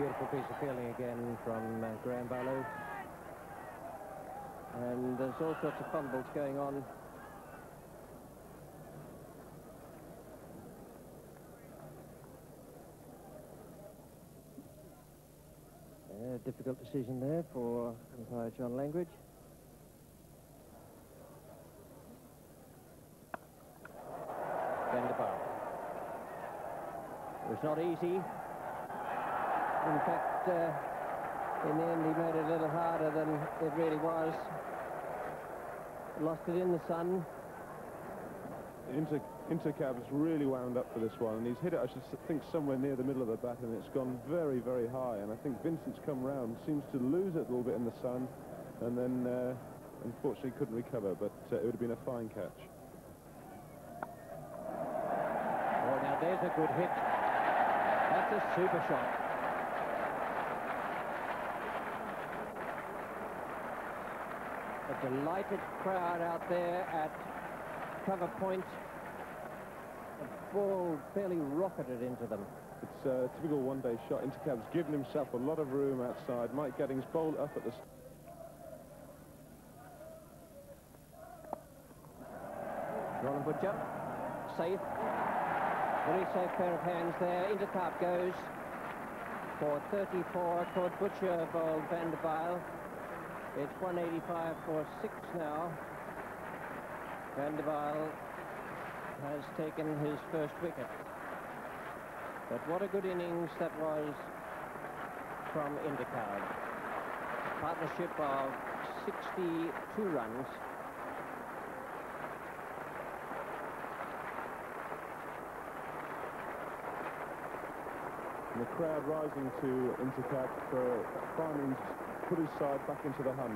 Beautiful piece of fielding again from uh, Graham Barlow. And there's all sorts of fumbles going on. Difficult decision there for umpire John Langridge. Van der Bijl. It was not easy. In fact, uh, in the end, he made it a little harder than it really was. Lost it in the sun. Inter Intikhab's really wound up for this one, and he's hit it, I should think, somewhere near the middle of the bat, and it's gone very, very high. And I think Vincent's come round, seems to lose it a little bit in the sun, and then, uh, unfortunately, couldn't recover, but uh, it would have been a fine catch. Oh, now there's a good hit. That's a super shot. A delighted crowd out there at cover point. The ball fairly rocketed into them. It's a typical one-day shot. Intikhab's given himself a lot of room outside. Mike Gatting bowled up at the... Roland Butcher, safe. Very safe pair of hands there. Intikhab goes for 34. Claude Butcher bowled Van der Bijl. It's 185 for six now. Van der has taken his first wicket. But what a good innings that was from Intikhab. Partnership of 62 runs. And the crowd rising to Intikhab for Farming's put his side back into the hunt.